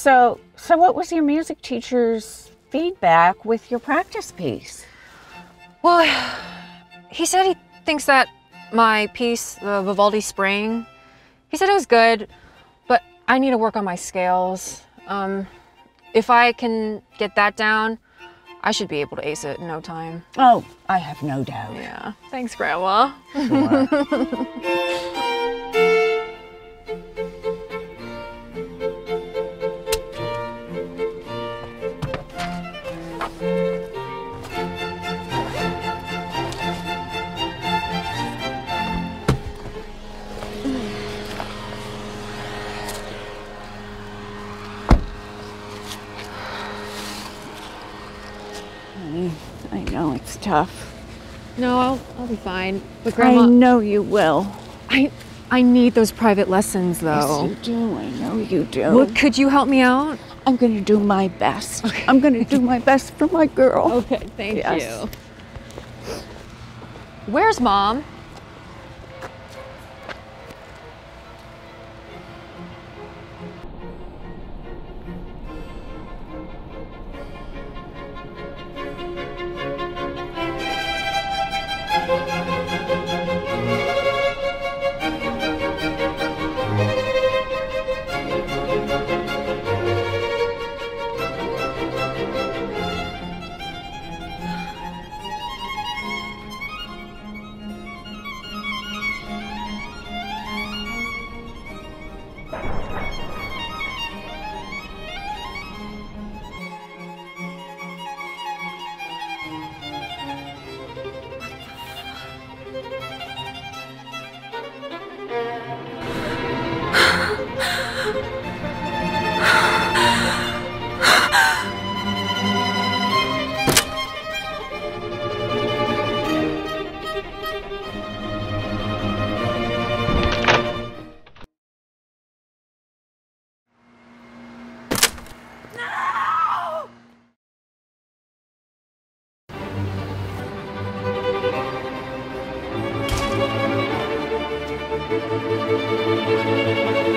So, so what was your music teacher's feedback with your practice piece? Well, he said he thinks that my piece, the Vivaldi Spring, he said it was good, but I need to work on my scales. Um, if I can get that down, I should be able to ace it in no time. Oh, I have no doubt. Yeah. Thanks, Grandma. Sure. Honey, I know it's tough. no, I'll, I'll be fine. But Grandma, I know you will. I, I need those private lessons, though. Yes, you do. I know you do. Well, could you help me out? I'm going to do my best. I'm going to do my best for my girl. Okay, thank Yes. you. Where's Mom? No!